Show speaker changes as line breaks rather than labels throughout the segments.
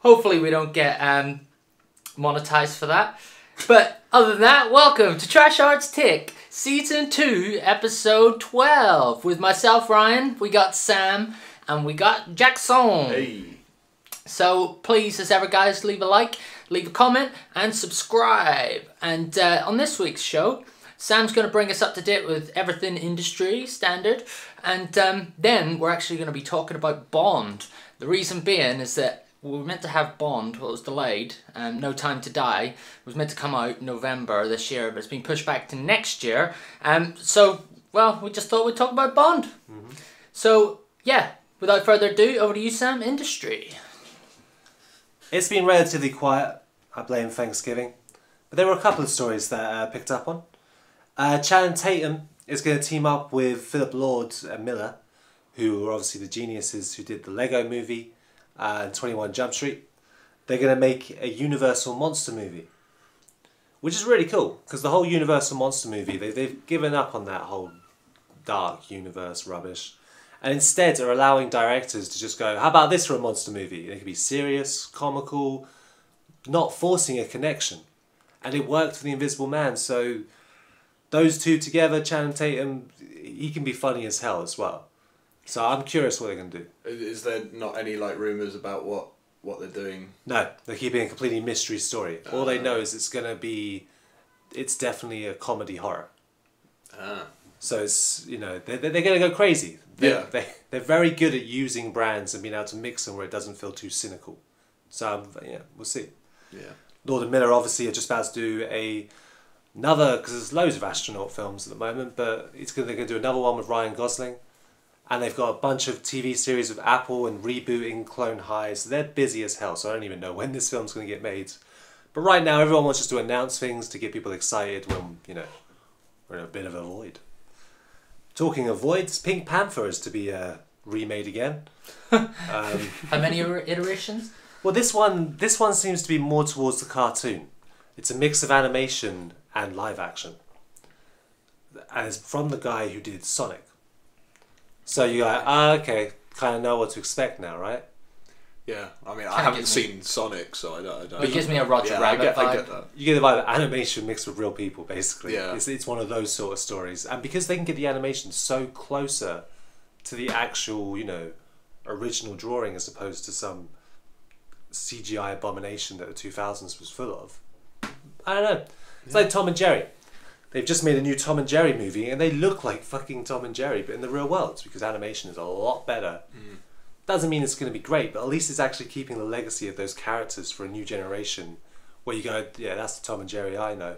Hopefully, we don't get um, monetized for that. But other than that, welcome to Trash Arts Take, Season 2, Episode 12. With myself, Ryan, we got Sam, and we got Jackson.
Hey.
So please, as ever, guys, leave a like, leave a comment, and subscribe. And uh, on this week's show, Sam's going to bring us up to date with everything industry standard, and um, then we're actually going to be talking about Bond. The reason being is that we were meant to have Bond, well, it was delayed. Um, no Time to Die it was meant to come out in November this year, but it's been pushed back to next year. Um, so, well, we just thought we'd talk about Bond. So, yeah, without further ado, over to you, Sam. Industry.
It's been relatively quiet. I blame Thanksgiving. But there were a couple of stories that I uh, picked up on. Uh, Channing Tatum is going to team up with Philip Lord and Miller, who are obviously the geniuses who did the Lego movie uh, and 21 Jump Street. They're going to make a Universal Monster movie. Which is really cool, because the whole Universal Monster movie, they, they've given up on that whole dark universe rubbish and instead are allowing directors to just go, how about this for a monster movie? And it can be serious, comical, not forcing a connection. And it worked for The Invisible Man, so those two together, Channing Tatum, he can be funny as hell as well. So I'm curious what they're going to do.
Is there not any like rumors about what what they're doing?
No, they're keeping a completely mystery story. All they
Ah.
know is it's going to be, it's definitely a comedy horror.
Ah.
So it's you know they're, they're going to go crazy. They,
Yeah.
they they're very good at using brands and being able to mix them where it doesn't feel too cynical. So um, yeah, we'll see.
Yeah.
Lord and Miller obviously are just about to do a another because there's loads of astronaut films at the moment, but it's going they're going to do another one with Ryan Gosling, and they've got a bunch of TV series with Apple and rebooting Clone High. So they're busy as hell. So I don't even know when this film's going to get made. But right now, everyone wants just to announce things to get people excited when you know we're in a bit of a void. Talking of voids, Pink Panther is to be uh, remade again. um,
How many iter- iterations?
well, this one this one seems to be more towards the cartoon. It's a mix of animation and live action, and it's from the guy who did Sonic. So you're like, ah, okay, kind of know what to expect now, right?
Yeah. I mean,
Kinda
I haven't
gives me-
seen Sonic, so I don't. I don't
But it gives me a Roger
yeah,
Rabbit
I get, I
vibe.
get that.
You get the vibe of animation mixed with real people, basically.
Yeah.
It's, it's one of those sort of stories. And because they can get the animation so closer to the actual, you know, original drawing as opposed to some CGI abomination that the 2000s was full of, I don't know. It's like Tom and Jerry. They've just made a new Tom and Jerry movie and they look like fucking Tom and Jerry, but in the real world because animation is a lot better. Mm. Doesn't mean it's going to be great, but at least it's actually keeping the legacy of those characters for a new generation where you go, yeah, that's the Tom and Jerry I know.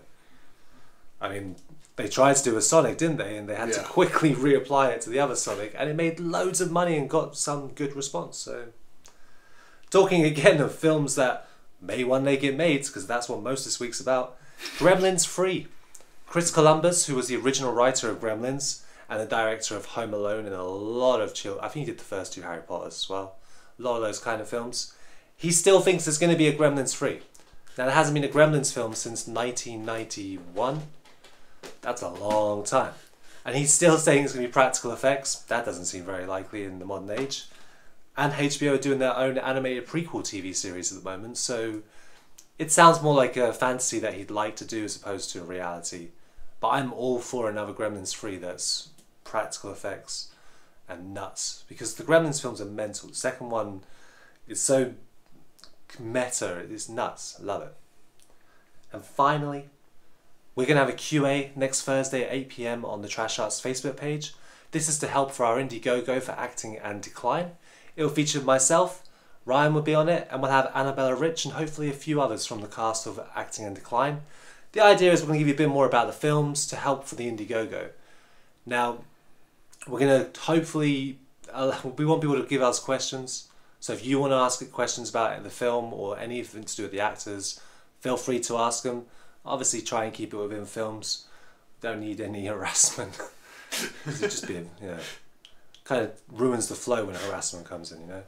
I mean, they tried to do a Sonic, didn't they? And they had to quickly reapply it to the other Sonic, and it made loads of money and got some good response. So, talking again of films that may one day get made, because that's what most this week's about. Gremlins 3. Chris Columbus, who was the original writer of Gremlins and the director of Home Alone and a lot of chill. I think he did the first two Harry Potters as well. A lot of those kind of films. He still thinks there's going to be a Gremlins 3. Now, there hasn't been a Gremlins film since 1991. That's a long time. And he's still saying it's going to be practical effects. That doesn't seem very likely in the modern age. And HBO are doing their own animated prequel TV series at the moment, so it sounds more like a fantasy that he'd like to do as opposed to a reality. But I'm all for another Gremlins 3 that's practical effects and nuts. Because the Gremlins films are mental. The second one is so meta, it's nuts. I love it. And finally, we're going to have a QA next Thursday at 8 pm on the Trash Arts Facebook page. This is to help for our Indiegogo for acting and decline. It will feature myself, Ryan will be on it, and we'll have Annabella Rich and hopefully a few others from the cast of Acting in Decline. The idea is we're going to give you a bit more about the films to help for the Indiegogo. Now, we're going to hopefully, uh, we want people to give us questions. So if you want to ask questions about the film or anything to do with the actors, feel free to ask them. Obviously, try and keep it within films. Don't need any harassment. it just be, you know, kind of ruins the flow when harassment comes in, you know.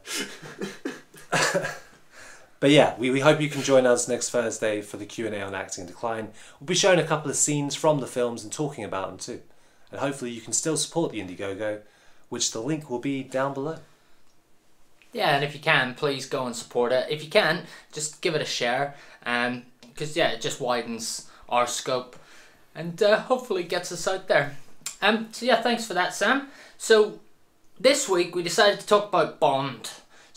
but yeah, we, we hope you can join us next Thursday for the Q and A on Acting Decline. We'll be showing a couple of scenes from the films and talking about them too. And hopefully, you can still support the Indiegogo which the link will be down below.
Yeah, and if you can, please go and support it. If you can, just give it a share, um, because yeah, it just widens our scope, and uh, hopefully gets us out there. Um, so yeah, thanks for that, Sam. So this week we decided to talk about Bond.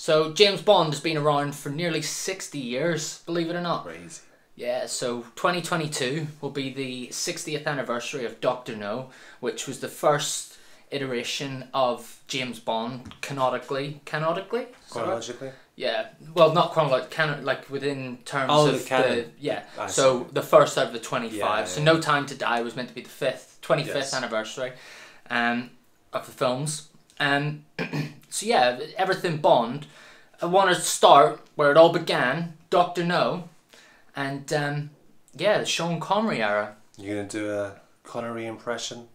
So James Bond has been around for nearly sixty years, believe it or not.
Crazy.
Yeah, so 2022 will be the 60th anniversary of Doctor No, which was the first iteration of James Bond canonically. Canonically? Is that right?
Chronologically.
Yeah, well, not chronologically, canon, like within terms
Oh,
of
the canon.
yeah.
I
so the first out of the twenty-five.
Yeah,
so
yeah.
No Time to Die was meant to be the fifth, twenty-fifth
Yes.
anniversary, um, of the films. Um, so yeah, everything Bond. I want to start where it all began, Doctor No, and um, yeah, the Sean Connery era.
You're gonna do a Connery impression.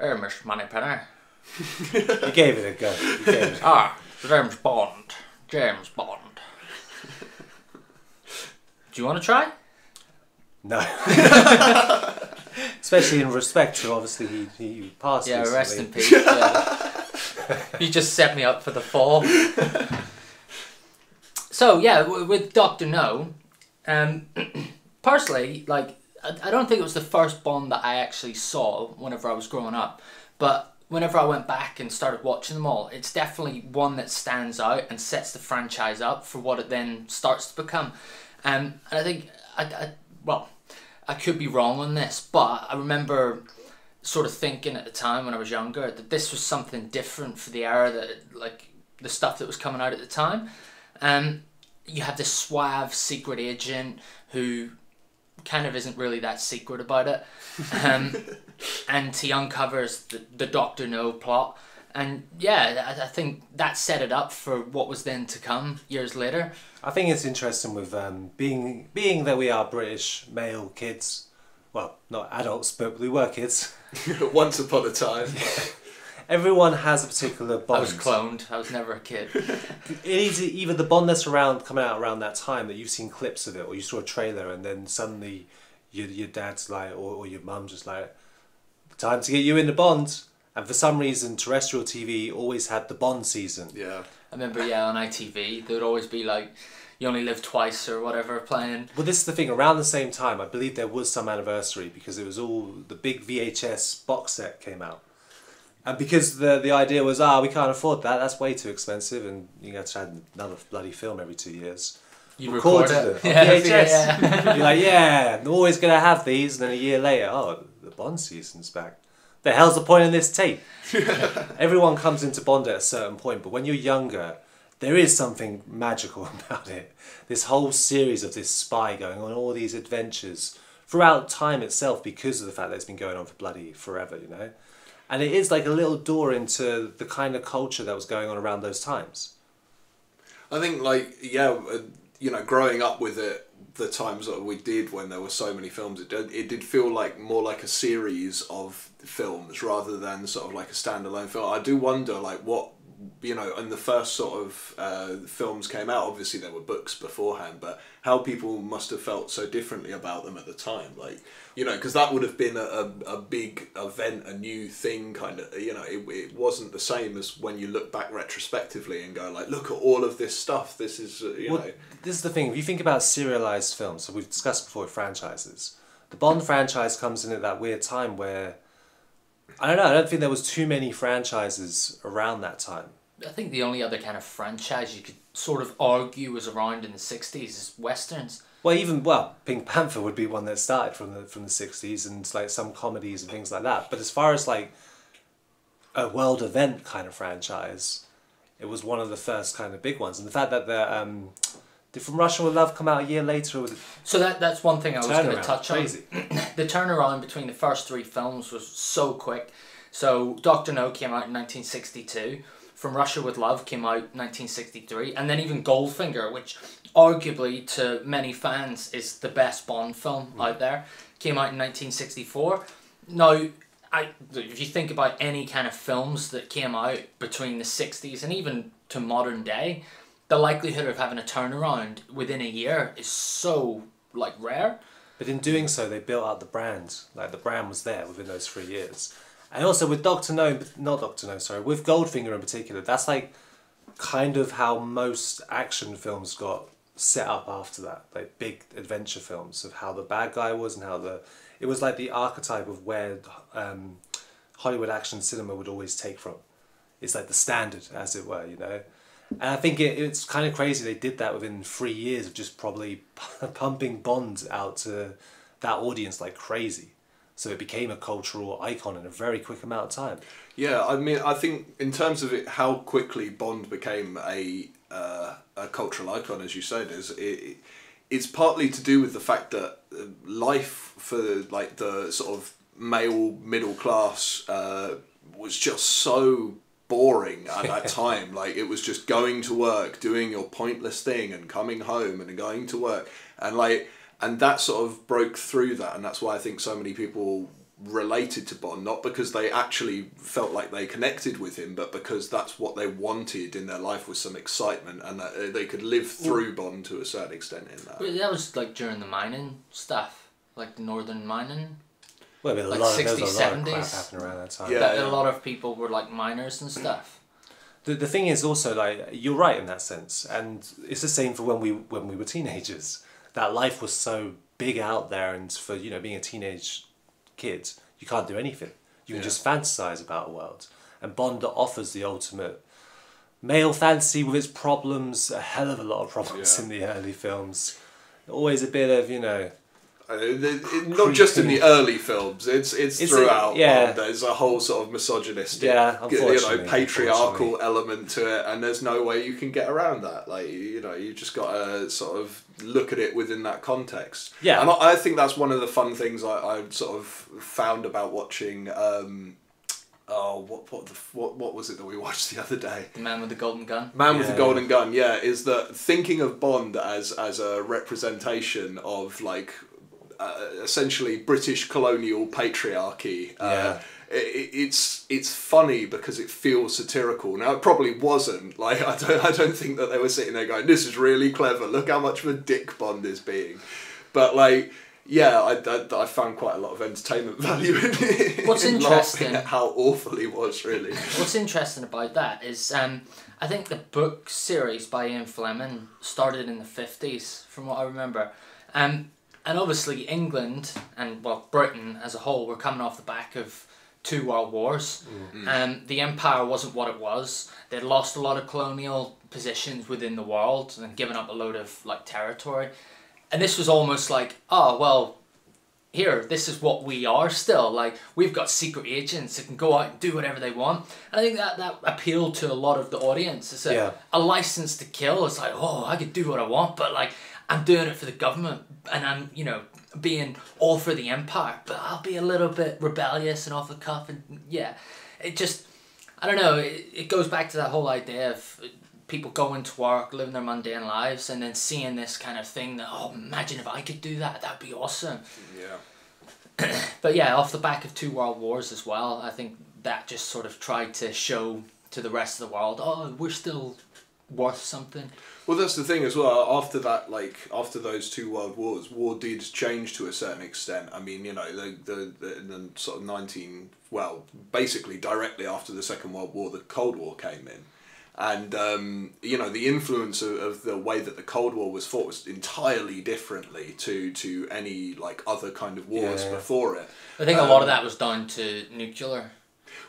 Er, Mr. Moneypenny.
You gave it a go. It.
Ah, James Bond. James Bond. Do you want to try?
No. Especially in respect to obviously he, he passed.
Yeah,
recently.
rest in peace. Yeah. You just set me up for the fall. so yeah, with Doctor No, um, personally, like I, I don't think it was the first Bond that I actually saw whenever I was growing up, but whenever I went back and started watching them all, it's definitely one that stands out and sets the franchise up for what it then starts to become. Um, and I think I, I well, I could be wrong on this, but I remember sort of thinking at the time when I was younger that this was something different for the era that like the stuff that was coming out at the time. Um, you have this suave secret agent who kind of isn't really that secret about it, um, and he uncovers the, the Doctor No plot. And yeah, I, I think that set it up for what was then to come years later.
I think it's interesting with um, being being that we are British male kids. Well, not adults, but we were kids.
Once upon a time.
Everyone has a particular bond.
I was cloned. I was never a kid.
It is either the bond that's around coming out around that time that you've seen clips of it, or you saw a trailer, and then suddenly your your dad's like, or, or your mum's just like, time to get you into Bond. And for some reason, terrestrial TV always had the Bond season.
Yeah.
I remember, yeah, on ITV, there would always be like, you only live twice or whatever playing.
Well, this is the thing. Around the same time, I believe there was some anniversary because it was all the big VHS box set came out, and because the the idea was ah we can't afford that that's way too expensive and you have to add another bloody film every two years.
You
Recorded
record it.
it
Yeah,
VHS.
yeah.
You're like yeah, I'm always gonna have these, and then a year later, oh the Bond season's back. The hell's the point in this tape? Everyone comes into Bond at a certain point, but when you're younger, there is something magical about it. This whole series of this spy going on all these adventures throughout time itself because of the fact that it's been going on for bloody forever, you know? And it is like a little door into the kind of culture that was going on around those times.
I think like yeah, uh, you know, growing up with it, the times that we did when there were so many films, it did, it did feel like more like a series of films rather than sort of like a standalone film. I do wonder like what you know, and the first sort of uh, films came out. Obviously, there were books beforehand, but how people must have felt so differently about them at the time, like you know, because that would have been a, a, a big event, a new thing, kind of. You know, it, it wasn't the same as when you look back retrospectively and go like, look at all of this stuff. This is uh, you
Well,
know,
this is the thing. If you think about serialized films, so we've discussed before with franchises, the Bond franchise comes in at that weird time where I don't know. I don't think there was too many franchises around that time.
I think the only other kind of franchise you could sort of argue was around in the 60s is westerns.
Well, even well, Pink Panther would be one that started from the from the sixties and like some comedies and things like that. But as far as like a world event kind of franchise, it was one of the first kind of big ones. And the fact that the um, did From Russia with Love come out a year later
So that that's one thing I was going to touch
crazy.
on. The turnaround between the first three films was so quick. So Doctor No came out in 1962. From Russia with Love came out 1963, and then even Goldfinger, which arguably to many fans is the best Bond film hmm. out there, came out in 1964. Now, I if you think about any kind of films that came out between the 60s and even to modern day, the likelihood of having a turnaround within a year is so like rare.
But in doing so, they built out the brand. Like the brand was there within those three years, And also with Doctor No, not Doctor No, sorry, with Goldfinger in particular, that's like kind of how most action films got set up after that, like big adventure films of how the bad guy was and how the it was like the archetype of where um, Hollywood action cinema would always take from. It's like the standard, as it were, you know. And I think it, it's kind of crazy they did that within three years of just probably pumping Bond out to that audience like crazy. So it became a cultural icon in a very quick amount of time.
Yeah, I mean, I think in terms of it, how quickly Bond became a uh, a cultural icon, as you said, is it, it's partly to do with the fact that uh, life for like the sort of male middle class uh, was just so boring at that time. Like it was just going to work, doing your pointless thing, and coming home and going to work, and like and that sort of broke through that, and that's why I think so many people related to Bond, not because they actually felt like they connected with him, but because that's what they wanted in their life was some excitement, and that uh, they could live through Bond to a certain extent in that.
But that was like during the mining stuff, like the northern mining.
Well, I mean, a
Like
lot of, there was
60s,
lot of crap
70s.
happening around that time.
Yeah.
that a lot of people were like miners and stuff.
The, the thing is also like you're right in that sense, and it's the same for when we when we were teenagers. That life was so big out there, and for you know being a teenage kid, you can't do anything. You can
Yeah.
just fantasize about a world, and Bond offers the ultimate male fantasy with its problems. A hell of a lot of problems
Yeah.
in the early films. Always a bit of you know
Uh, the- it- not just in the early films, it's it's,
It's a-
throughout.
yeah.
Bond. there's a whole sort of misogynistic,
Yeah,
you know, patriarchal element to it, and there's no way you can get around that. Like you know, you just got to sort of look at it within that context.
Yeah.
and I, I think that's one of the fun things I, I sort of found about watching. Um, oh, what what the what what was it that we watched the other day?
The man with the golden gun.
Man with the Golden Gun, yeah, is that thinking of Bond as as a representation of like uh, essentially British colonial patriarchy. Uh,
Yeah.
it, it's it's funny because it feels satirical. Now it probably wasn't. Like I don't I don't think that they were sitting there going, "This is really clever. Look how much of a dick Bond is being," but like. Yeah, I, I, I found quite a lot of entertainment value in it.
What's
in
interesting-
at how awful he was, really.
What's interesting about that is um, I think the book series by Ian Fleming started in the 50s, from what I remember. Um, and obviously, England and, well, Britain as a whole were coming off the back of two world wars. Um, the empire wasn't what it was. They'd lost a lot of colonial positions within the world and given up a load of like territory. And this was almost like, oh, well, here, this is what we are still. Like, we've got secret agents that can go out and do whatever they want. And I think that, that appealed to a lot of the audience. It's a,
Yeah.
a license to kill. It's like, oh, I could do what I want, but like, I'm doing it for the government and I'm, you know, being all for the empire, but I'll be a little bit rebellious and off the cuff. And yeah, it just, I don't know, it, it goes back to that whole idea of people going to work, living their mundane lives, and then seeing this kind of thing that, oh, imagine if I could do that, that'd be awesome.
Yeah.
But yeah, off the back of two world wars as well, I think that just sort of tried to show to the rest of the world, oh, we're still worth something.
Well, that's the thing as well. After that, like after those two world wars, war did change to a certain extent. I mean, you know, the the, the, the sort of nineteen well, basically directly after the Second World War, the Cold War came in, and um, you know the influence of, of the way that the Cold War was fought was entirely differently to to any like other kind of wars
Yeah.
before it.
I think a lot of that was down to nuclear.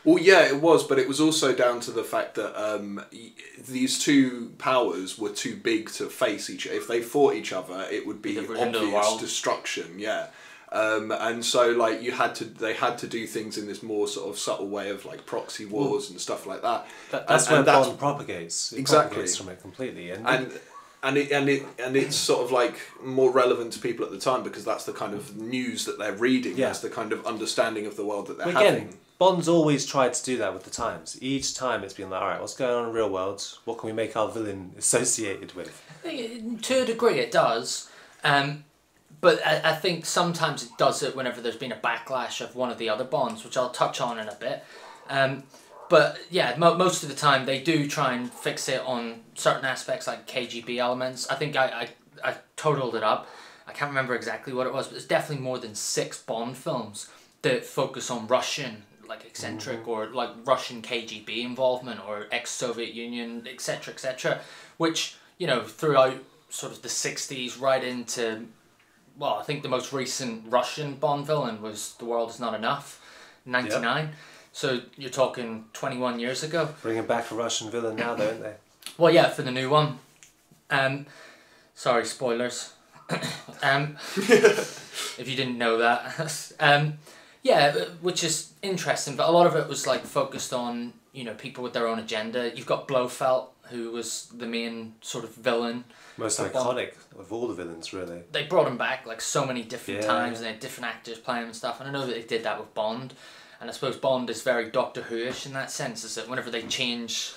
Well, yeah, it was, but it was also down to the fact that um, these two powers were too big to face each. If they fought each other, it would be
The end of the
obvious destruction. Yeah, um, and so like you had to, they had to do things in this more sort of subtle way of like proxy wars and stuff like that.
That, that's
And-
where
and that's-
propagates. It
Exactly.
propagates from it completely. And,
and and it and it and it's sort of like more relevant to people at the time because that's the kind of news that they're reading.
Yeah.
That's the kind of understanding of the world that they're
again,
having.
Bond's always tried to do that with the times. Each time it's been like, all right, what's going on in real world? What can we make our villain associated with?
To a degree, it does. Um, but I, I think sometimes it does it whenever there's been a backlash of one of the other bonds, which I'll touch on in a bit. Um, but yeah, mo- most of the time they do try and fix it on certain aspects like KGB elements. I think I, I, I totaled it up. I can't remember exactly what it was, but there's definitely more than six Bond films that focus on Russian like eccentric or like Russian KGB involvement or ex-Soviet Union, etc., etc., which you know throughout sort of the '60s right into well, I think the most recent Russian Bond villain was The World Is Not Enough, '99. So you're talking 21 years ago.
Bringing back a Russian villain now, though, aren't they?
Well, yeah, for the new one. Um, sorry, spoilers. um, if you didn't know that. um, yeah, uh, which is interesting, but a lot of it was like focused on you know people with their own agenda. You've got Blofeld, who was the main sort of villain.
Most iconic of all the villains, really.
They brought him back like so many different
Yeah,
times, and they had different actors playing him and stuff. And I know that they did that with Bond, and I suppose Bond is very Doctor Who-ish in that sense. Is that whenever they change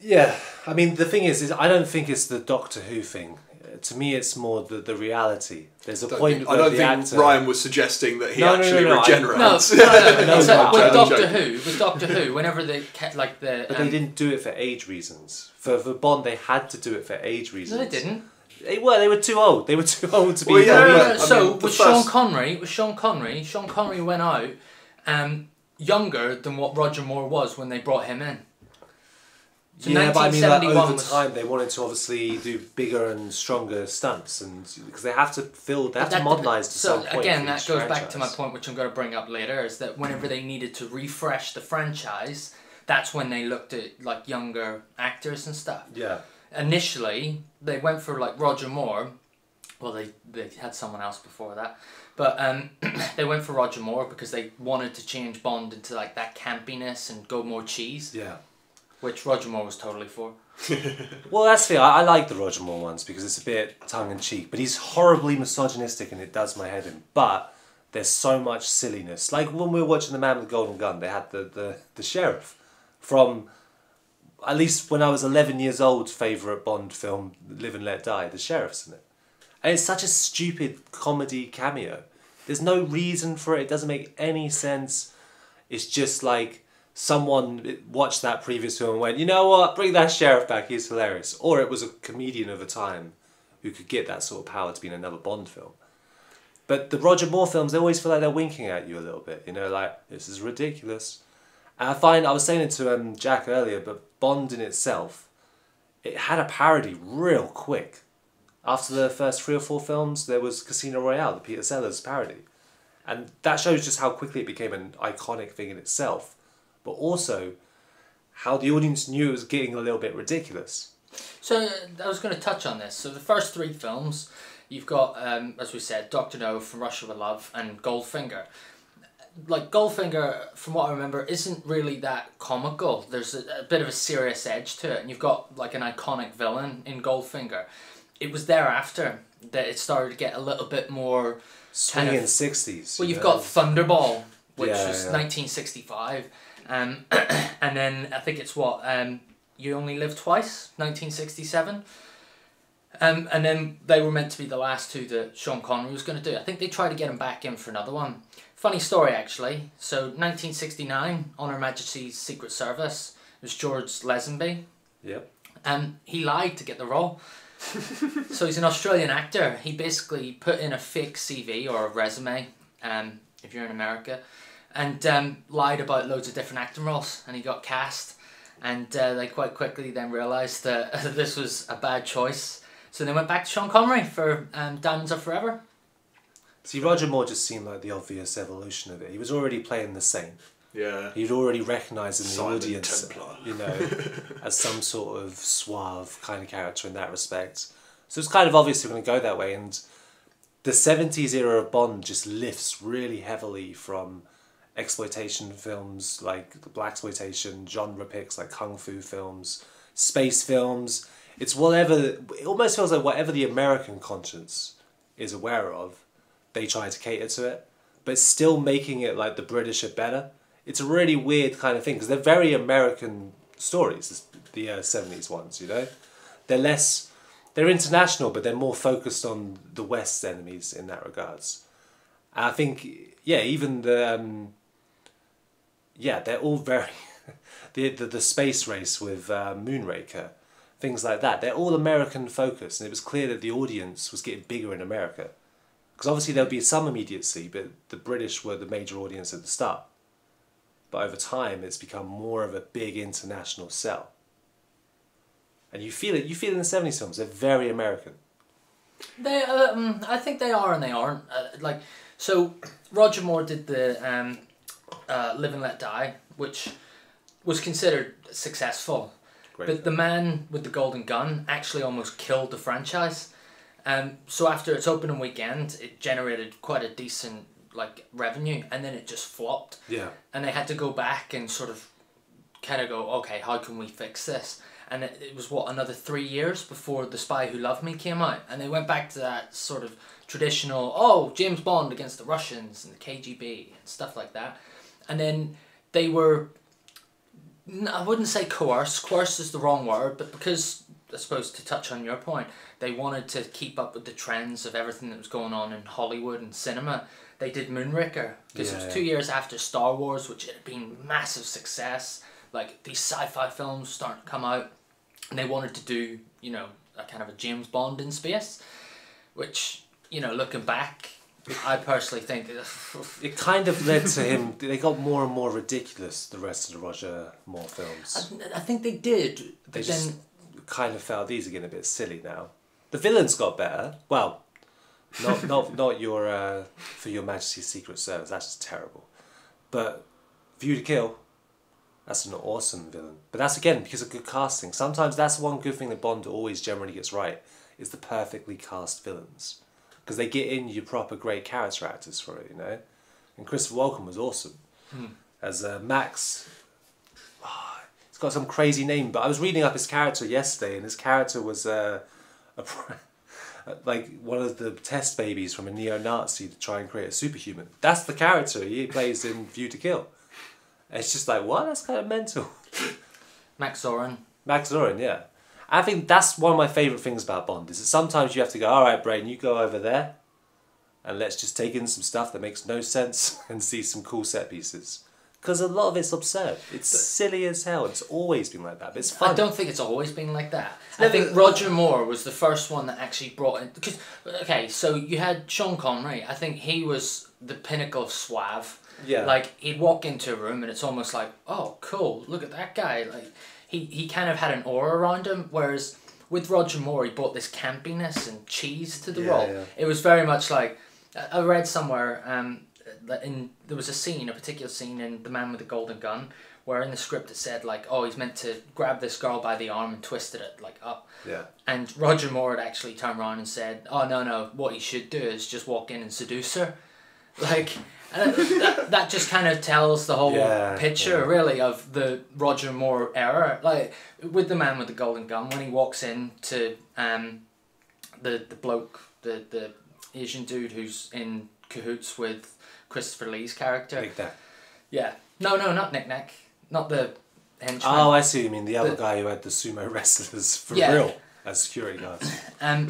Yeah, I mean the thing is, is I don't think it's the Doctor Who thing. To me, it's more the, the reality. There's a
Don't
point
think-
where
I don't
the
think
actor.
Ryan was suggesting that he
No, no, no,
actually
no, I-
regenerates.
No, no, no,
No,
it's
no,
like with
I'm
Doctor. Who, with Doctor Who, whenever they kept like the.
But
um,
they didn't do it for age reasons. For for Bond, they had to do it for age reasons.
No, they didn't.
They were. They were too old. They were too old to be.
Well, yeah,
No, no, no,
but,
no.
I
So
mean, the
with Sean
first-
Connery, with Sean Connery, Sean Connery went out, um, younger than what Roger Moore was when they brought him in. So
yeah, but I mean, like, over
was-
time, they wanted to obviously do bigger and stronger stunts, and because they have to fill, they have to modernise to
so
some point.
again,
for
that
each
goes back to my point, which I'm going to bring up later, is that whenever they needed to refresh the franchise, that's when they looked at like younger actors and stuff.
Yeah,
initially they went for like Roger Moore. Well, they they had someone else before that, but um, they went for Roger Moore because they wanted to change Bond into like that campiness and go more cheese,
yeah.
Which Roger Moore was totally for.
Well, that's the. I, I like the Roger Moore ones because it's a bit tongue in cheek, but he's horribly misogynistic and it does my head in. But there's so much silliness. Like when we were watching The Man with the Golden Gun, they had the, the, the sheriff from, at least when I was 11 years old, favourite Bond film, Live and Let Die, the sheriff's in it. And it's such a stupid comedy cameo. There's no reason for it, it doesn't make any sense. It's just like someone watched that previous film and went, you know what, bring that sheriff back, he's hilarious. Or it was a comedian of a time who could get that sort of power to be in another Bond film. But the Roger Moore films, they always feel like they're winking at you a little bit, you know, like, this is ridiculous. And I find, I was saying it to um, Jack earlier, but Bond in itself, it had a parody real quick. After the first three or four films, there was Casino Royale, the Peter Sellers parody. And that shows just how quickly it became an iconic thing in itself, but also how the audience knew it was getting a little bit ridiculous.
So I was going to touch on this. So the first three films, you've got, um, as we said, Doctor No from Russia with Love and Goldfinger. Like Goldfinger, from what I remember, isn't really that comical. There's a, a bit of a serious edge to it, and you've got like an iconic villain in Goldfinger. It was thereafter that it started to get a little bit more.
Swinging
Kind of-
60s.
Well,
you
you've
know?
got Thunderball, which
Yeah,
was
yeah.
1965, um, and then I think it's what um, You Only Live Twice, 1967. Um, and then they were meant to be the last two that Sean Connery was going to do. I think they tried to get him back in for another one. Funny story, actually. So, 1969, on Her Majesty's Secret Service, it was George Lazenby.
Yep.
Um, he lied to get the role. so he's an Australian actor. He basically put in a fake CV or a resume, um, if you're in America, and um, lied about loads of different acting roles, and he got cast. And uh, they quite quickly then realised that this was a bad choice. So they went back to Sean Connery for um, Diamonds Are Forever.
See, Roger Moore just seemed like the obvious evolution of it. He was already playing the saint.
Yeah.
He'd already recognised in the
Silent
audience,
Templar.
you know, as some sort of suave kind of character in that respect. So it's kind of obvious they're going to go that way. And the 70s era of Bond just lifts really heavily from exploitation films like blaxploitation, genre picks like kung fu films, space films. It's whatever, it almost feels like whatever the American conscience is aware of, they try to cater to it, but still making it like the British are better. It's a really weird kind of thing because they're very American stories, the uh, 70s ones, you know? They're less, they're international, but they're more focused on the West's enemies in that regards. And I think, yeah, even the, um, yeah, they're all very, the, the, the space race with uh, Moonraker, things like that, they're all American focused, and it was clear that the audience was getting bigger in America. Because obviously there'll be some immediacy, but the British were the major audience at the start. but over time it's become more of a big international sell. And you feel it. You feel it in the seventies films. They're very American.
They, um, I think they are and they aren't. Uh, like, so Roger Moore did the um, uh, Live and Let Die, which was considered successful.
Great.
But the man with the golden gun actually almost killed the franchise. Um, so after its opening weekend, it generated quite a decent like revenue, and then it just flopped.
yeah.
And they had to go back and sort of kind of go, okay, how can we fix this? And it, it was what another three years before The Spy Who Loved Me came out, and they went back to that sort of traditional, oh, James Bond against the Russians and the KGB and stuff like that, and then they were I wouldn't say coerce. Coerce is the wrong word, but because I suppose to touch on your point, they wanted to keep up with the trends of everything that was going on in Hollywood and cinema. They did Moonraker because it
Yeah,
was
yeah.
two years after Star Wars, which had been massive success. Like these sci-fi films starting to come out, and they wanted to do you know a kind of a James Bond in space, which you know looking back, I personally think.
It kind of led to him. They got more and more ridiculous. The rest of the Roger Moore films.
I, I think they did,
They
then
just kind of felt these are getting a bit silly now. The villains got better. Well, not not not your uh, for your Majesty's Secret Service. That's just terrible. But View to Kill. That's an awesome villain. But that's again because of good casting. Sometimes that's one good thing that Bond always generally gets right is the perfectly cast villains because they get in your proper great character actors for it. You know, and Christopher Walken was awesome as uh, Max. Ah, It's got some crazy name, but I was reading up his character yesterday, and his character was uh, a like one of the test babies from a neo-Nazi to try and create a superhuman. That's the character he plays in View to Kill. And it's just like what? That's kind of mental.
Max Zorin.
Max Zorin, yeah. I think that's one of my favourite things about Bond is that sometimes you have to go, all right, brain, you go over there, and let's just take in some stuff that makes no sense and see some cool set pieces. Because a lot of it's absurd. It's silly as hell. It's always been like that, but it's fun.
I don't think it's always been like that. I think Roger Moore was the first one that actually brought in because okay, so you had Sean Connery. I think he was the pinnacle of suave.
Yeah.
Like he'd walk into a room and it's almost like, oh, cool, look at that guy. Like he he kind of had an aura around him. Whereas with Roger Moore, he brought this campiness and cheese to the
Yeah,
role.
yeah.
It was very much like I read somewhere um in there was a scene, a particular scene in The Man with the Golden Gun, where in the script it said like, oh, he's meant to grab this girl by the arm and twisted it like up.
Yeah.
And Roger Moore had actually turned around and said, "Oh no, no! What he should do is just walk in and seduce her." Like and that, that just kind of tells the whole
Yeah,
picture,
yeah.
really, of the Roger Moore era. Like with the man with the golden gun, when he walks in to um, the the bloke, the the Asian dude who's in cahoots with Christopher Lee's character. Yeah. No, no, not Nick Nack. Not the henchman.
Oh, I see. You mean the other
The-
guy who had the sumo wrestlers for
Yeah.
real as security guards?
Um,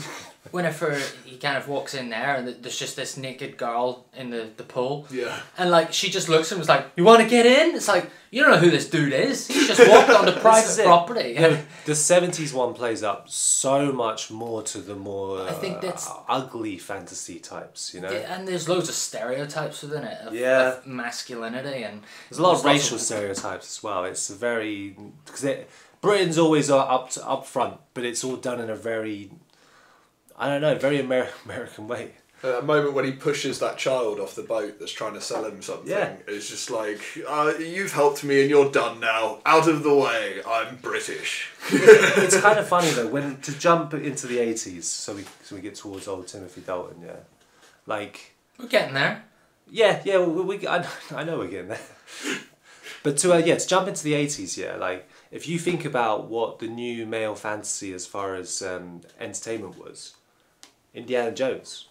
whenever he kind of walks in there and there's just this naked girl in the, the pool.
Yeah.
And like she just looks at him and was like, You wanna get in? It's like, you don't know who this dude is. He's just walked onto
is
private
it.
property.
No, the seventies one plays up so much more to the more
I think
uh,
that's-
ugly fantasy types. You know,
And there's loads of stereotypes within it of,
Yeah.
of masculinity and
there's a lot of
there's lots
racial stereotypes as well. It's a very because Britain's always uh, up to, up front, but it's all done in a very I don't know, very Amer- American way.
That moment when he pushes that child off the boat that's trying to sell him something,
Yeah.
it's just like, uh, you've helped me and you're done now. Out of the way. I'm British.
it's kind of funny though when to jump into the eighties, so we so we get towards old Timothy Dalton, yeah, like
we're getting there.
Yeah, yeah, we, we I, know- I know we're getting there. But to uh, yeah, to jump into the eighties, yeah, like if you think about what the new male fantasy as far as um, entertainment was, Indiana Jones.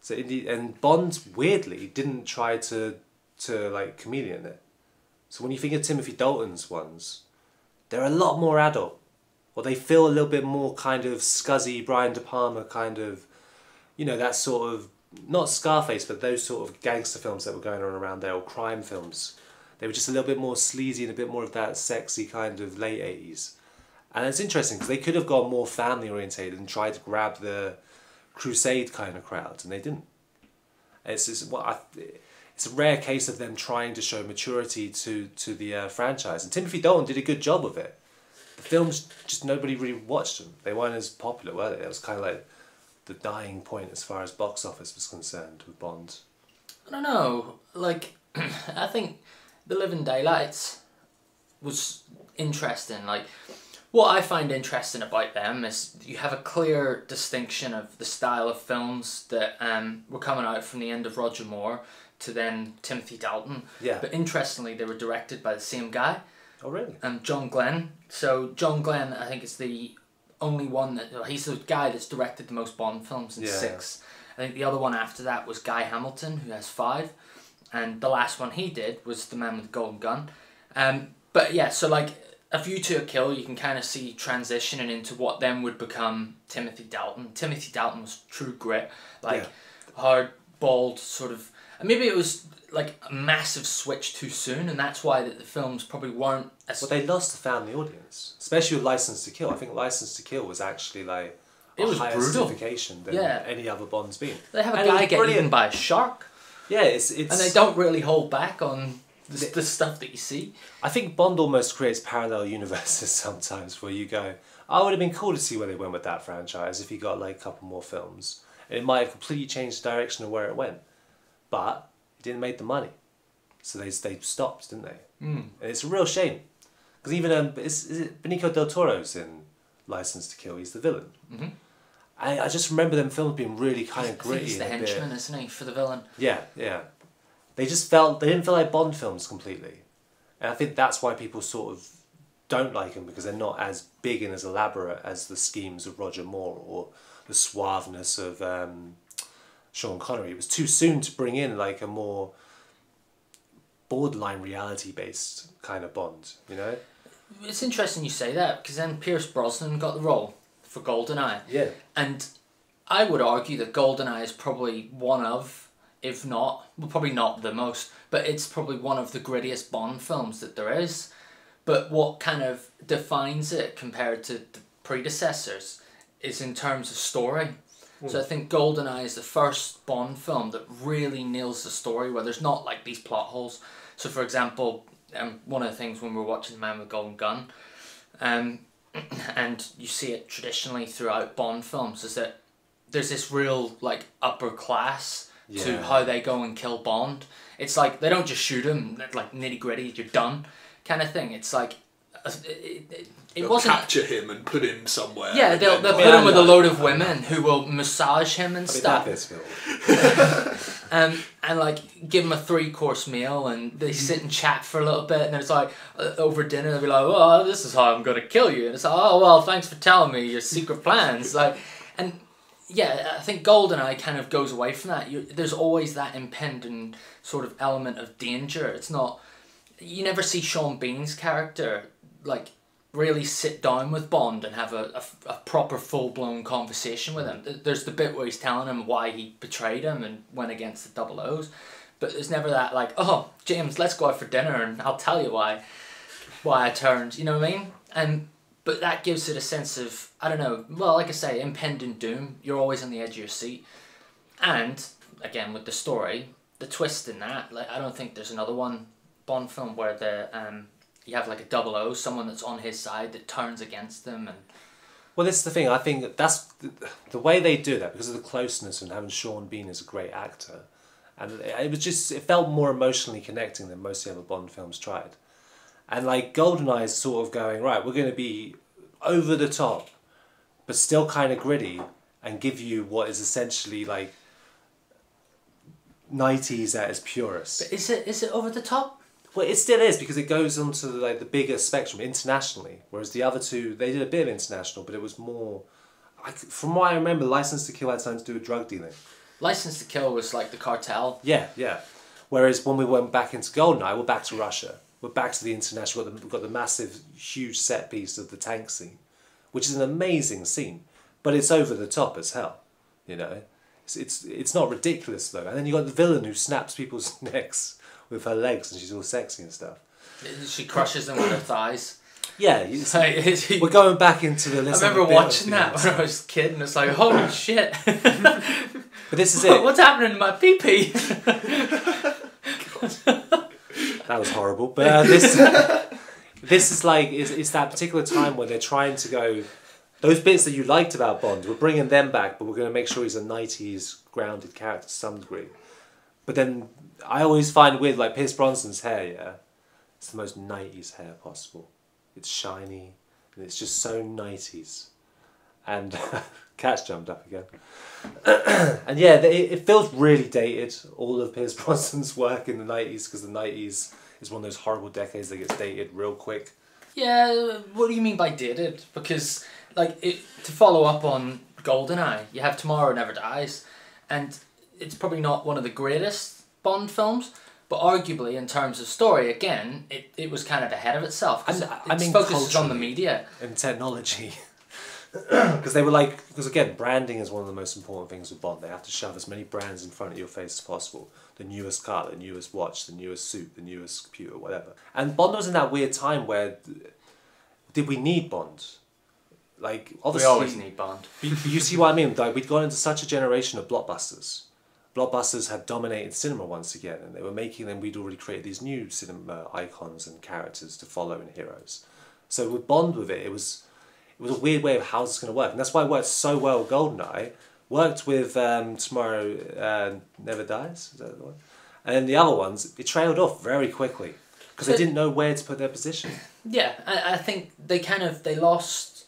So Indi- and Bond weirdly didn't try to to like chameleon it. So when you think of Timothy Dalton's ones, they're a lot more adult, or they feel a little bit more kind of scuzzy Brian De Palma kind of, you know, that sort of not Scarface, but those sort of gangster films that were going on around there, or crime films. They were just a little bit more sleazy and a bit more of that sexy kind of late eighties. And it's interesting because they could have gone more family orientated and tried to grab the crusade kind of crowd, and they didn't. It's what I. it's a rare case of them trying to show maturity to to the uh, franchise. And Timothy Dalton did a good job of it. The films just nobody really watched them. They weren't as popular, were they? It was kind of like the dying point as far as box office was concerned with Bond.
I don't know. Like, I think The Living Daylights was interesting. Like, what I find interesting about them is you have a clear distinction of the style of films that um, were coming out from the end of Roger Moore to then Timothy Dalton.
Yeah.
But interestingly, they were directed by the same guy,
Oh really?
um, John Glenn. So John Glenn, I think, is the only one that well, he's the guy that's directed the most Bond films in
Yeah.
six. I think the other one after that was Guy Hamilton, who has five, and the last one he did was The Man with the Golden Gun. Um, but yeah, so like A View to a Kill, you can kind of see transitioning into what then would become Timothy Dalton. Timothy Dalton was true grit, like
Yeah.
hard, bald, sort of. And maybe it was like a massive switch too soon, and that's why that the films probably weren't as.
Well, they lost the family audience, especially with License to Kill. I think License to Kill was actually like a
It was
higher
brutal.
than
Yeah.
any other Bond's been.
they have a
And
guy
was
get
brilliant.
eaten by a shark,
Yeah, it's it's.
and they don't really hold back on the, the stuff that you see.
I think Bond almost creates parallel universes sometimes where you go, oh, it would have been cool to see where they went with that franchise if he got like a couple more films. And it might have completely changed the direction of where it went. But it didn't make the money. So they, they stopped, didn't they?
Mm.
And it's a real shame. Because even, um, is, is it Benicio del Toro's in License to Kill? He's the villain.
Mhm.
I, I just remember them films being really kind
I
of gritty.
he's the
bit-
henchman, isn't he, for the villain?
yeah, yeah. They just felt they didn't feel like Bond films completely, and I think that's why people sort of don't like them because they're not as big and as elaborate as the schemes of Roger Moore or the suaveness of um, Sean Connery. It was too soon to bring in like a more borderline reality based kind of Bond, you know?
It's interesting you say that because then Pierce Brosnan got the role for Goldeneye,
Yeah.
and I would argue that Goldeneye is probably one of, if not, well, probably not the most, but it's probably one of the grittiest Bond films that there is. But what kind of defines it compared to the predecessors is in terms of story. So I think Goldeneye is the first Bond film that really nails the story where there's not like these plot holes. So for example, um, one of the things when we were watching The Man with Golden Gun, um, and you see it traditionally throughout Bond films, is that there's this real like upper class to how they go and kill Bond. It's like they don't just shoot him like nitty gritty, you're done, kind of thing. It's like uh, it, it, it
They'll
wasn't.
capture him and put him somewhere.
Yeah, they'll,
then,
they'll put him with a load of women who will massage him and
I mean,
stuff.
that bit's film.
um, and like give him a three course meal and they sit and chat for a little bit and then it's like uh, over dinner they'll be like oh this is how I'm gonna kill you and it's like oh well thanks for telling me your secret plans like and yeah I think Goldeneye kind of goes away from that you, there's always that impending sort of element of danger it's not you never see Sean Bean's character like really sit down with Bond and have a, a, a proper full blown conversation with him. There's the bit where he's telling him why he betrayed him and went against the double O's, but there's never that like, oh James, let's go out for dinner and I'll tell you why, why I turned. You know what I mean? And but that gives it a sense of I don't know. Well, like I say, impending doom. You're always on the edge of your seat, and again with the story, the twist in that. Like I don't think there's another one Bond film where the um you have like a double O, someone that's on his side that turns against them, and
Well, this is the thing. I think that's the, the way they do that because of the closeness and having Sean Bean as a great actor, and it, it was just it felt more emotionally connecting than most of the other Bond films tried, and like Goldeneye is sort of going right. We're going to be over the top, but still kind of gritty, and give you what is essentially like. 90s at its purest.
but is it is it over the top?
Well, it still is because it goes onto the, like the bigger spectrum internationally, whereas the other two they did a bit of international, but it was more. I, from what I remember, License to Kill had something to do with drug dealing.
License to Kill was like the cartel.
Yeah, yeah. Whereas when we went back into Goldeneye, we're back to Russia. We're back to the international. We've got the, we've got the massive, huge set piece of the tank scene, which is an amazing scene, but it's over the top as hell. You know, it's it's, it's not ridiculous though. And then you got the villain who snaps people's necks with her legs, and she's all sexy and stuff.
She crushes them with her thighs.
Yeah,
It's like,
We're going back into the.
I
have a
remember watching that when I was a kid, and it's like, holy shit!
But this is it.
What's happening to my pee pee?
That was horrible. But uh, this this is like it's, it's that particular time when they're trying to go. Those bits that you liked about Bond, we're bringing them back, but we're going to make sure he's a '90s grounded character to some degree. But then I always find weird, like Pierce Brosnan's hair. Yeah, it's the most '90s hair possible. It's shiny and it's just so '90s. And cat's jumped up again. and yeah, it, it feels really dated. All of Pierce Brosnan's work in the '90s because the '90s is one of those horrible decades that gets dated real quick.
Yeah, what do you mean by dated? Because like it, to follow up on Goldeneye, you have Tomorrow Never Dies, and it's probably not one of the greatest Bond films, but arguably in terms of story, again, it, it was kind of ahead of itself because
And,
it,
I mean,
focuses on the media.
and technology. Because they were like, because again, branding is one of the most important things with Bond. They have to shove as many brands in front of your face as possible. The newest car, the newest watch, the newest suit, the newest computer, whatever. And Bond was in that weird time where, did we need Bond? Like obviously We
always need Bond.
you, you see what I mean? Like we'd gone into such a generation of blockbusters. Blockbusters had dominated cinema once again, and they were making them. We'd already created these new cinema icons and characters to follow and heroes. So with Bond, with it, it was it was a weird way of how it's going to work, and that's why it worked so well. with Goldeneye worked with um, Tomorrow uh, Never Dies, is that the one? And then the other ones, it trailed off very quickly because they didn't know where to put their position.
Yeah, I, I think they kind of they lost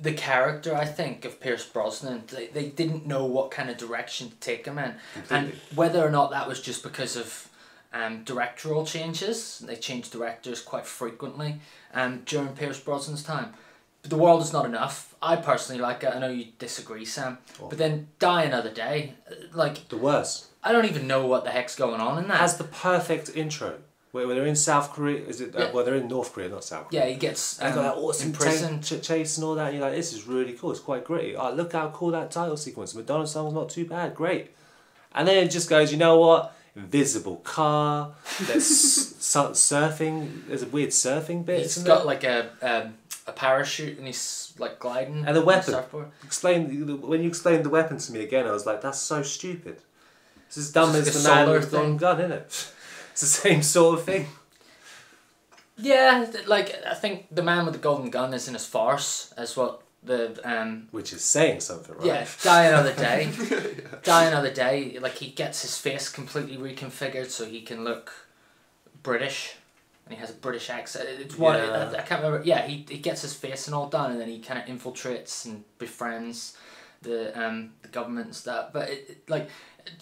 the character. I think of Pierce Brosnan. They they didn't know what kind of direction to take him in, and whether or not that was just because of um, directorial changes. They changed directors quite frequently um, during Pierce Brosnan's time. But the world is not enough. I personally like it. I know you disagree, Sam. But then Die Another Day, uh, like
The worst.
I don't even know what the heck's going on in that.
has the perfect intro. Where where they're in South Korea, is it? Uh, well, they're in North Korea, not South Korea.
yeah, he gets um,
got that awesome tank ch- chase and all that. And you're like, this is really cool. It's quite gritty. Oh, look how cool that title sequence. Madonna song's not too bad. Great. And then it just goes, you know what? Invisible car. There's su- surfing. There's a weird surfing bit. Isn't
got
there?
like a um, a parachute and he's like gliding.
And the weapon.
surfboard.
Explain when you explained the weapon to me again. I was like, that's so stupid. It's as dumb
It's
as
like
the man
solar
with the golden
thing.
gun, isn't it? It's the same sort of thing.
Yeah, like I think the man with the golden gun is in as farce as what the um
Which is saying something, right?
yeah die another day, die another day. Like he gets his face completely reconfigured so he can look British, and he has a British accent. It's what
Yeah.
I, I can't remember. Yeah, he he gets his face and all done, and then he kind of infiltrates and befriends the um the government and stuff. But it, it- like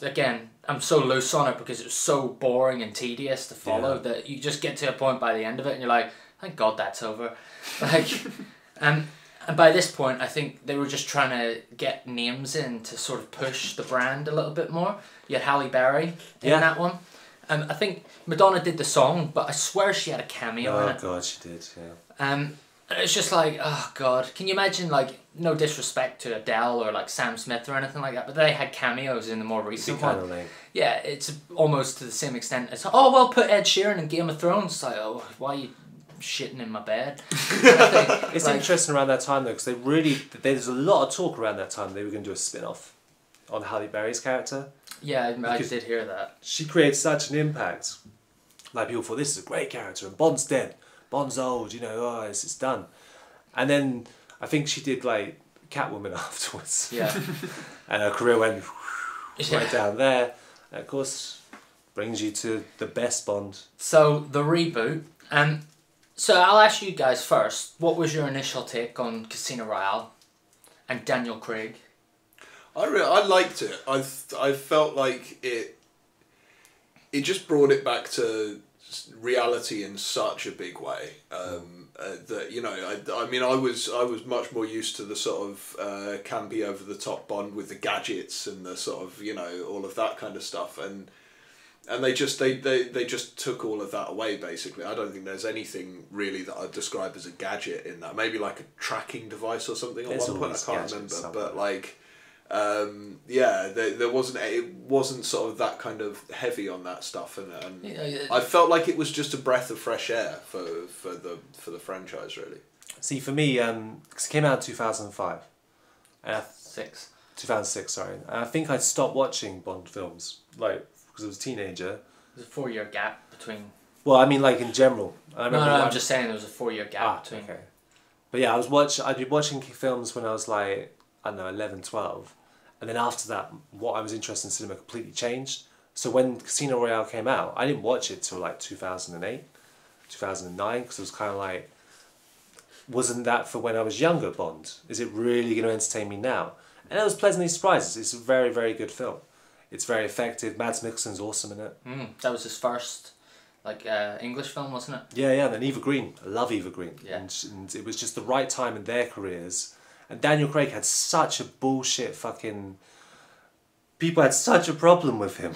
again, I'm so loose on it because it was so boring and tedious to follow
Yeah.
that you just get to a point by the end of it and you're like, thank God that's over. Like, um, and by this point, I think they were just trying to get names in to sort of push the brand a little bit more. You had Halle Berry in
Yeah.
that one. Um, I think Madonna did the song, but I swear she had a cameo in
Oh
it.
god, she did. Yeah.
Um, and it's just like, oh god, can you imagine like no disrespect to Adele or like Sam Smith or anything like that, but they had cameos in the more recent
kind
one.
of lame.
Yeah, it's almost to the same extent as oh well, put Ed Sheeran in Game of Thrones. Like, oh, why are you shitting in my bed? Thing.
It's
Like,
interesting around that time though, because they really there's a lot of talk around that time they were going to do a spin off on Halle Berry's character.
Yeah, I, I did hear that.
She created such an impact. Like people thought this is a great character, and Bond's dead, Bond's old, you know, oh, it's, it's done. And then I think she did like Catwoman afterwards,
Yeah.
and her career went
Yeah.
right down there. And of course, brings you to the best Bond.
So the reboot. Um, so I'll ask you guys first. What was your initial take on Casino Royale and Daniel Craig?
I really, I liked it. I I felt like it. It just brought it back to reality in such a big way. Um, uh, that you know, I, I mean, I was I was much more used to the sort of uh, campy over the top Bond with the gadgets and the sort of you know all of that kind of stuff and. And they just they, they, they just took all of that away basically. I don't think there's anything really that I'd describe as a gadget in that. Maybe like a tracking device or something at
There's
one point. I can't remember,
somewhere.
but like um, yeah, there, there wasn't it wasn't sort of that kind of heavy on that stuff, and, and
You know, it-
I felt like it was just a breath of fresh air for, for the for the franchise, really.
See, for me, um, 'cause it came out in two thousand and five, and I
Six.
2006, sorry. And I think I stopped watching Bond films, like, because I was a teenager.
There's a four year gap between.
Well, I mean, like in general. I
No,
remember
no,
one-
I'm just saying there was a four year gap
Ah,
between.
okay. But yeah, I was watch. I'd be watching films when I was like I don't know 11, 12. And then after that, what I was interested in cinema completely changed. So when Casino Royale came out, I didn't watch it till like two thousand and eight, two thousand and nine, because it was kind of like, wasn't that for when I was younger? Bond is it really going to entertain me now? And I was pleasantly surprised. It's a very very good film. It's very effective. Mads Mikkelsen's awesome in it.
Mm, that was his first, like uh, English film, wasn't it?
Yeah, yeah, and then Eva Green. I love Eva Green.
Yeah.
And, and it was just the right time in their careers. And Daniel Craig had such a bullshit fucking. People had such a problem with him.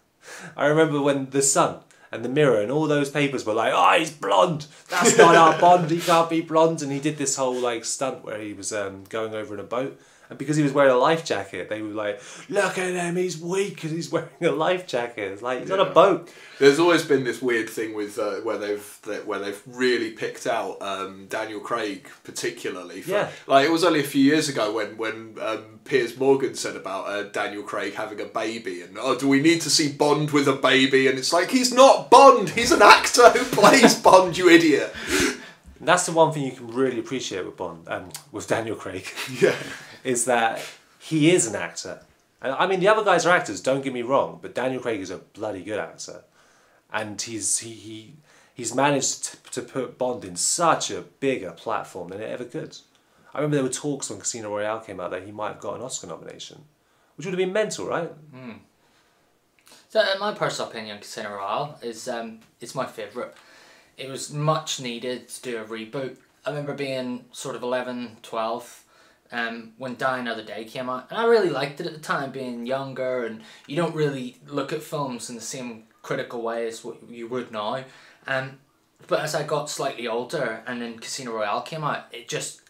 I remember when The Sun and The Mirror and all those papers were like, oh, he's blonde. That's not our Bond. He can't be blonde. And he did this whole like stunt where he was um, going over in a boat. And because he was wearing a life jacket, they were like, look at him, he's weak because he's wearing a life jacket. It's like, he's on a boat.
There's always been this weird thing with uh, where they've that, where they've really picked out um, Daniel Craig particularly. For,
Yeah.
Like it was only a few years ago when when um, Piers Morgan said about uh, Daniel Craig having a baby and oh do we need to see Bond with a baby and it's like he's not Bond he's an actor who plays Bond you idiot.
And that's the one thing you can really appreciate with Bond, um, with Daniel Craig,
Yeah.
is that he is an actor. And I mean, the other guys are actors. Don't get me wrong, but Daniel Craig is a bloody good actor, and he's he, he he's managed to, to put Bond in such a bigger platform than it ever could. I remember there were talks when Casino Royale came out that he might have got an Oscar nomination, which would have been mental, right?
So, in my personal opinion, on Casino Royale is um, it's my favourite. It was much needed to do a reboot. I remember being sort of 11, 12 um, when Die Another Day came out, and I really liked it at the time, being younger, and you don't really look at films in the same critical way as what you would now. Um, but as I got slightly older, and then Casino Royale came out, it just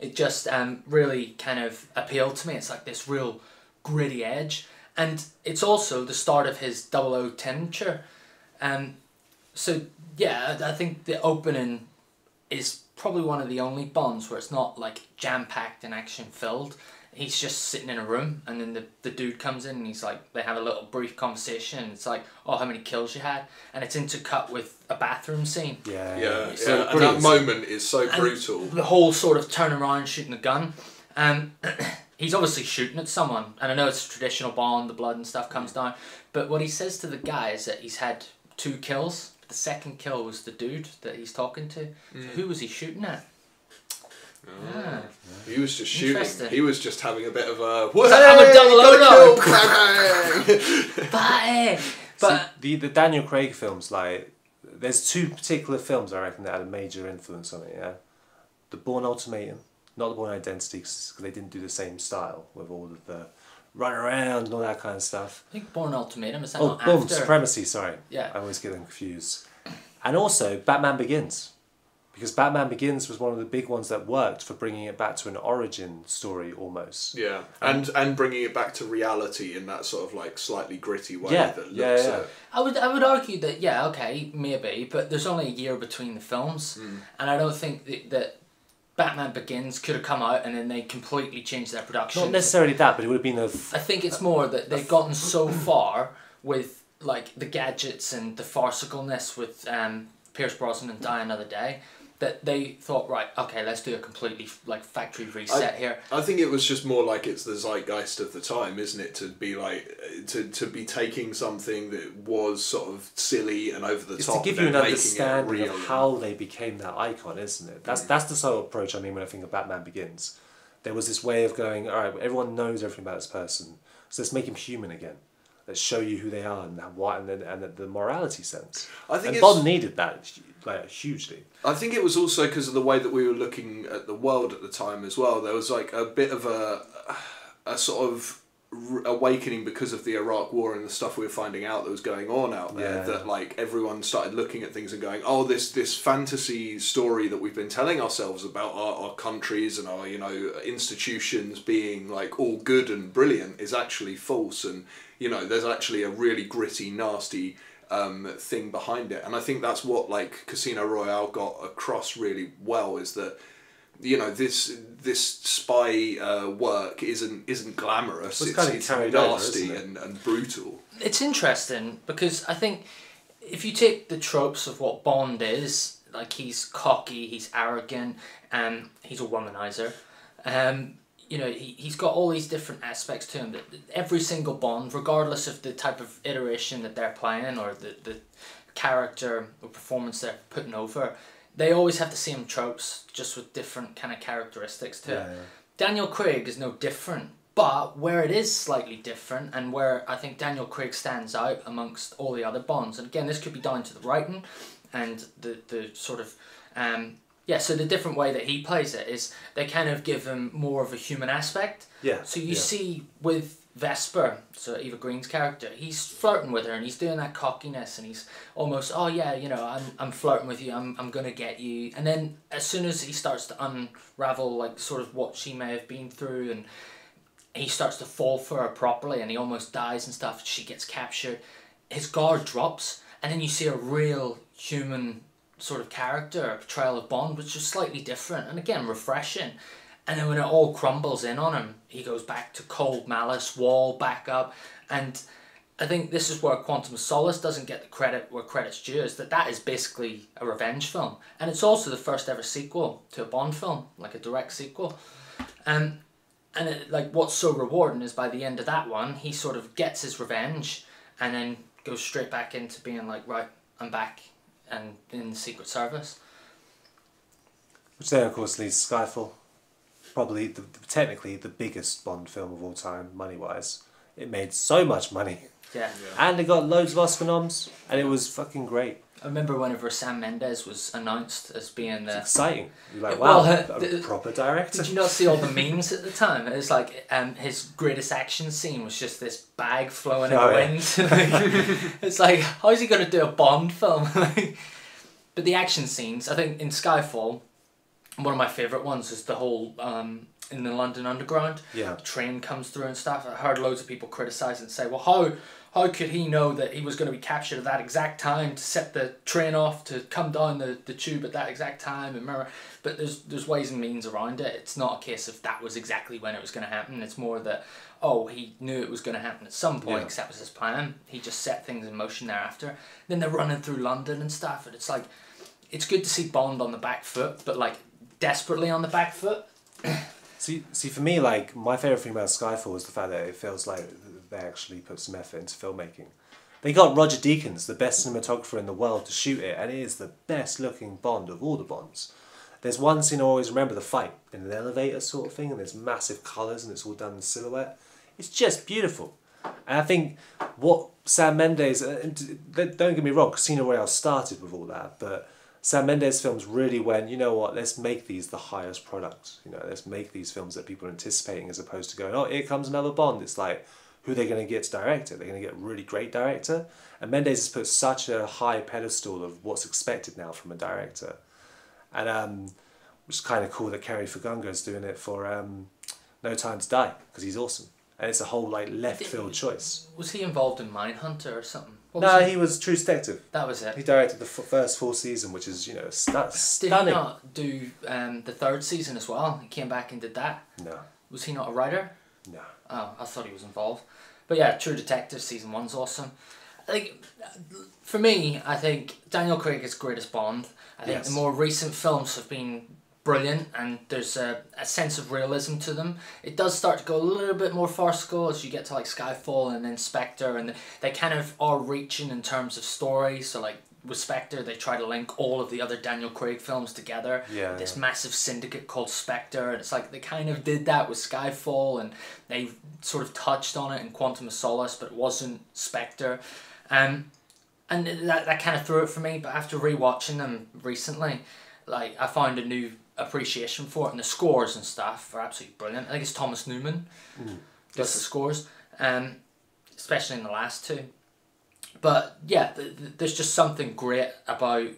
it just um, really kind of appealed to me. It's like this real gritty edge, and it's also the start of his double O tincture. Um, so yeah, I think the opening is probably one of the only Bonds where it's not like jam packed and action filled. He's just sitting in a room, and then the, the dude comes in, and he's like, they have a little brief conversation. And it's like, oh, how many kills you had, and it's intercut with a bathroom scene.
Yeah,
Yeah,
It's
yeah.
so
and that moment is so
And
brutal.
The whole sort of turning around shooting the gun. Um, he's obviously shooting at someone. And I know it's traditional Bond, the blood and stuff comes down. But what he says to the guy is that he's had two kills. The second kill was the dude that he's talking to. So who was he shooting at? Ah.
He was just shooting. He was just having a bit of a.
I'm a double
Hey,
O
got a kill.
But, but
the the Daniel Craig films, like there's two particular films I reckon that had a major influence on it. Yeah, the Bourne Ultimatum, not the Bourne Identity, because they didn't do the same style with all of the run around and all that kind of stuff.
I think Bourne Ultimatum is that
Oh,
not
Boom
after?
Supremacy. Sorry,
Yeah.
I always get them confused. And also Batman Begins, because Batman Begins was one of the big ones that worked for bringing it back to an origin story almost.
Yeah, and and bringing it back to reality in that sort of like slightly gritty way
Yeah,
that
yeah,
looks uh,
yeah.
at
I would I would argue that yeah okay maybe but there's only a year between the films mm. and I don't think that, that Batman Begins could have come out and then they completely changed their production.
Not necessarily that, but it would have been a.
I think it's more that they've gotten so far with like the gadgets and the farcicalness with um, Pierce Brosnan and Die Another Day that they thought right okay let's do a completely like factory reset here.
I think it was just more like it's the zeitgeist of the time, isn't it? To be like to, to be taking something that was sort of silly and over the
It's
top.
to give you an understanding of how they became that icon, isn't it? That's mm. that's the sort of approach I mean when I think of Batman Begins. There was this way of going, all right, everyone knows everything about this person, so let's make him human again. Let's show you who they are and what and then and the, the morality sense.
I think
and Bond needed that like hugely.
I think it was also because of the way that we were looking at the world at the time as well. There was like a bit of a a sort of awakening because of the Iraq War and the stuff we were finding out that was going on out there.
Yeah.
That like everyone started looking at things and going, "Oh, this this fantasy story that we've been telling ourselves about our, our countries and our you know institutions being like all good and brilliant is actually false." And you know, there's actually a really gritty, nasty um, thing behind it. And I think that's what like Casino Royale got across really well is that you know this this spy uh, work isn't isn't glamorous.
It's
It's,
kinda
it's
carried over,
nasty
isn't it?
and, and brutal.
It's interesting because I think if you take the tropes of what Bond is, like he's cocky, he's arrogant, and he's a womanizer. Um, you know, he, he's got all these different aspects to him. That every single Bond, regardless of the type of iteration that they're playing or the, the character or performance they're putting over, they always have the same tropes, just with different kind of characteristics to it.
Yeah, yeah.
Daniel Craig is no different, but where it is slightly different, and where I think Daniel Craig stands out amongst all the other Bonds, and again, this could be down to the writing and the the sort of um, yeah. So the different way that he plays it is they kind of give him more of a human aspect.
Yeah.
So you
yeah.
see with Vesper, so Eva Green's character, he's flirting with her and he's doing that cockiness and he's almost, oh yeah, you know, I'm, I'm flirting with you, I'm, I'm gonna get you. And then as soon as he starts to unravel like sort of what she may have been through and he starts to fall for her properly and he almost dies and stuff, she gets captured, his guard drops and then you see a real human sort of character, portrayal of Bond, which is slightly different and again refreshing. And then when it all crumbles in on him, he goes back to cold malice, wall back up, and I think this is where Quantum Solace doesn't get the credit where credit's due. Is that that is basically a revenge film, and it's also the first ever sequel to a Bond film, like a direct sequel. Um, and it, like what's so rewarding is by the end of that one, he sort of gets his revenge, and then goes straight back into being like, right, I'm back, and in the Secret Service.
Which then, of course, leads to Skyfall. Probably, the, technically, the biggest Bond film of all time, money wise. It made so much money.
Yeah.
And it got loads of Oscar noms, and it was fucking great.
I remember whenever Sam Mendes was announced as being
It's
the
exciting. You're like,
Well,
wow, a
the-
proper director.
Did you not see all the memes at the time? It was like um, his greatest action scene was just this bag flowing in
Oh,
the
yeah.
wind. it's like, how is he going to do a Bond film? but the action scenes, I think in Skyfall, one of my favourite ones is the whole um, in the London Underground.
Yeah.
The train comes through and stuff. I heard loads of people criticise and say, well, how how could he know that he was going to be captured at that exact time to set the train off to come down the, the tube at that exact time and remember but there's there's ways and means around it. It's not a case of that was exactly when it was going to happen. It's more that oh he knew it was going to happen at some point
Yeah.
because that was his plan. He just set things in motion thereafter. Then they're running through london and stuff and it's like it's good to see bond on the back foot but like desperately on the back foot
See, see, for me, like my favorite thing about Skyfall is the fact that it feels like they actually put some effort into filmmaking. They got Roger Deakins, the best cinematographer in the world, to shoot it, and it is the best looking Bond of all the Bonds. There's one scene I always remember: the fight in an elevator sort of thing, and there's massive colours, and it's all done in silhouette. It's just beautiful, and I think what Sam Mendes. uh, and Don't get me wrong, Casino Royale started with all that, but Sam Mendes films really went, you know what, let's make these the highest product. You know, let's make these films that people are anticipating as opposed to going, oh, here comes another Bond. It's like, who are they going to get to direct it? They're going to get a really great director. And Mendes has put such a high pedestal of what's expected now from a director. And um, which is kind of cool that Cary Fukunaga is doing it for um, No Time to Die because he's awesome. And it's a whole like left field choice.
was he involved in mindhunter or something What
No,
was
he was True Detective.
that was it
He directed the f- first full season, which is you know
Did
stunning.
he not do um, the third season as well? He came back and did that.
No,
Was he not a writer?
no.
Oh, I thought he was involved. But yeah, True Detective season one's awesome. Like, for me, I think Daniel Craig is greatest Bond. I think
Yes.
the more recent films have been brilliant and there's a, a sense of realism to them. It does start to go a little bit more farcical as you get to like Skyfall and then Spectre and they kind of are reaching in terms of story. So like with Spectre, they try to link all of the other Daniel Craig films together.
Yeah,
This
yeah.
massive syndicate called Spectre, and it's like they kind of did that with Skyfall, and they sort of touched on it in Quantum of Solace, but it wasn't Spectre. Um, and that, that kind of threw it for me, but after rewatching them recently, like I found a new appreciation for it, and the scores and stuff are absolutely brilliant. I think it's Thomas Newman does the scores, um, especially in the last two. But yeah, th- th- there's just something great about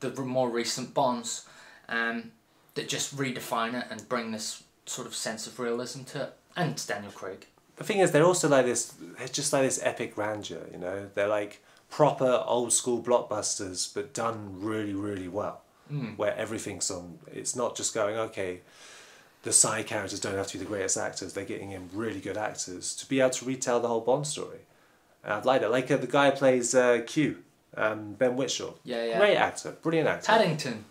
the more recent Bonds um, that just redefine it and bring this sort of sense of realism to it. And it's Daniel Craig.
The thing is, they're also like this. It's just like this epic grandeur. You know, they're like proper old school blockbusters, but done really, really well. Where everything's on. It's not just going okay. The side characters don't have to be the greatest actors. They're getting in really good actors to be able to retell the whole Bond story. And I'd like that. Like uh, the guy who plays uh, Q, um, Ben Whishaw.
Yeah, yeah.
Great actor, brilliant actor.
Paddington.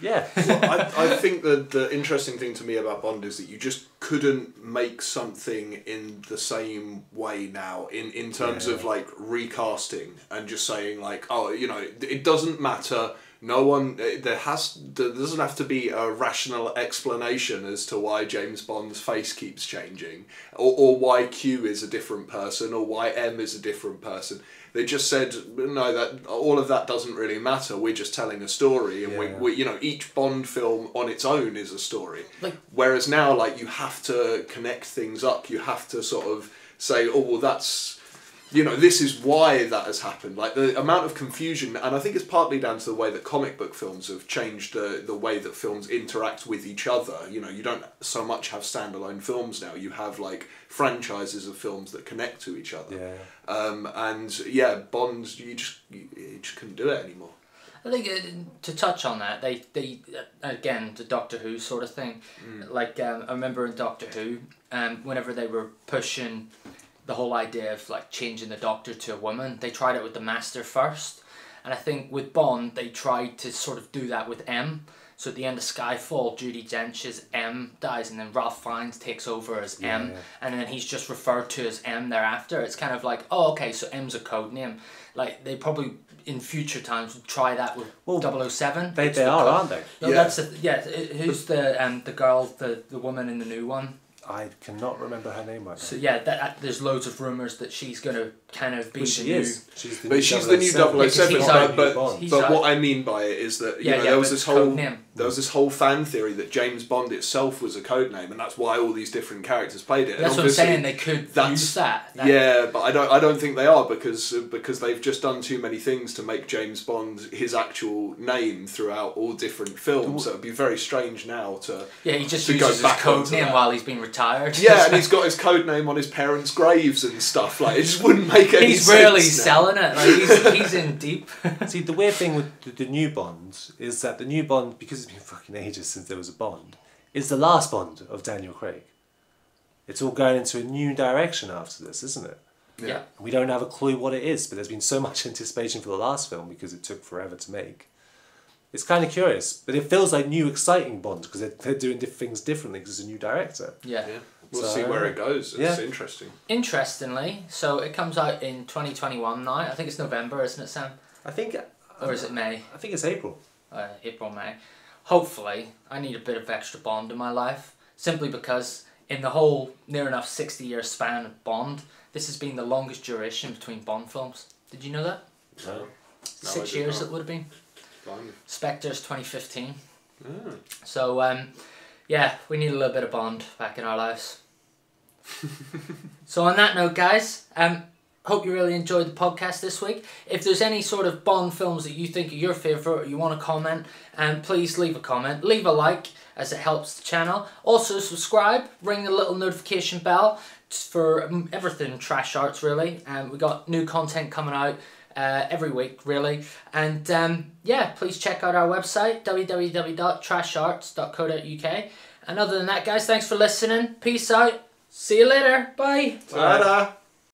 Yeah.
I, I think that the interesting thing to me about Bond is that you just couldn't make something in the same way now in, in terms
Yeah.
of like recasting and just saying like oh you know it doesn't matter no one eh, there has there doesn't have to be a rational explanation as to why James Bond's face keeps changing or, or why Q is a different person or why M is a different person. They just said no that all of that doesn't really matter. We're just telling a story and we,
Yeah.
we you know each Bond film on its own is a story.
Like-
whereas now like you have to connect things up. You have to sort of say oh well that's you know this is why that has happened. Like the amount of confusion and i think it's partly down to the way that comic book films have changed the, the way that films interact with each other. You know you don't so much have standalone films now. You have like franchises of films that connect to each other.
Yeah.
um, and yeah bonds you just you, you just couldn't do it anymore.
I think uh, to touch on that, they they uh, again the Doctor Who sort of thing. Like um, I remember in Doctor Who, um, whenever they were pushing the whole idea of like changing the Doctor to a woman, they tried it with the Master first, and I think with Bond they tried to sort of do that with M. So at the end of Skyfall, Judi Dench's M dies, and then Ralph Fiennes takes over as M,
Yeah.
and then he's just referred to as M thereafter. It's kind of like, oh, okay, so M's a code name. Like they probably in future times would try that with
Well,
007.
They, they
the
are,
co-
aren't they?
No,
Yeah.
that's the, yeah. Who's the um the girl the the woman in the new one?
I cannot remember her name right now.
So yeah, that uh, there's loads of rumors that she's gonna kind of be
Well,
the
she
new.
is. She's the
But
new
she's the new
007.
Yeah, 'cause
007,
he's
but, but, but what I mean by it is that you
Yeah,
know,
yeah,
there was this whole
name.
There was this whole fan theory that James Bond itself was a code name, and that's why all these different characters played it. And
That's what I'm
obviously-
saying. They could
that's-
use that. That-
Yeah, but I don't. I don't think they are because because they've just done too many things to make James Bond his actual name throughout all different films. So it'd be very strange now to.
Yeah, he just
to
uses his
back
code name
that.
while he's been retired.
Yeah, and he's got his code name on his parents' graves and stuff. Like it just wouldn't make any
he's
sense.
really
now.
selling it. Like he's, he's in deep.
See, the weird thing with the, the new Bond is that the new Bond, because it's been fucking ages since there was a Bond, is the last Bond of Daniel Craig. It's all going into a new direction after this, isn't it?
yeah.
We don't have a clue what it is, but there's been so much anticipation for the last film because it took forever to make. It's kind of curious, but it feels like new, exciting Bond because they're, they're doing diff- things differently because it's a new director.
Yeah.
Yeah, we'll
So,
see where it goes. It's
yeah.
interesting.
Interestingly, so it comes out in 2021 now. I think it's November, isn't it, Sam?
I think,
Or is it May?
I think it's April.
uh, April, May. Hopefully, I need a bit of extra Bond in my life, simply because in the whole near enough 60 year span of Bond, this has been the longest duration between Bond films. Did you know that?
No.
Six years it would have been.
Fine.
Spectre's 2015.
Ah.
So, um, yeah, we need a little bit of Bond back in our lives. so, on that note, guys, um, hope you really enjoyed the podcast this week. If there's any sort of Bond films that you think are your favourite or you want to comment, um, please leave a comment. Leave a like as it helps the channel. Also, subscribe, ring the little notification bell for um, everything Trash Arts, really. Um, we got new content coming out uh, every week, really. And um, yeah, please check out our website, www.trasharts.co.uk. And other than that, guys, thanks for listening. Peace out. See you later. Bye.
Ta-da!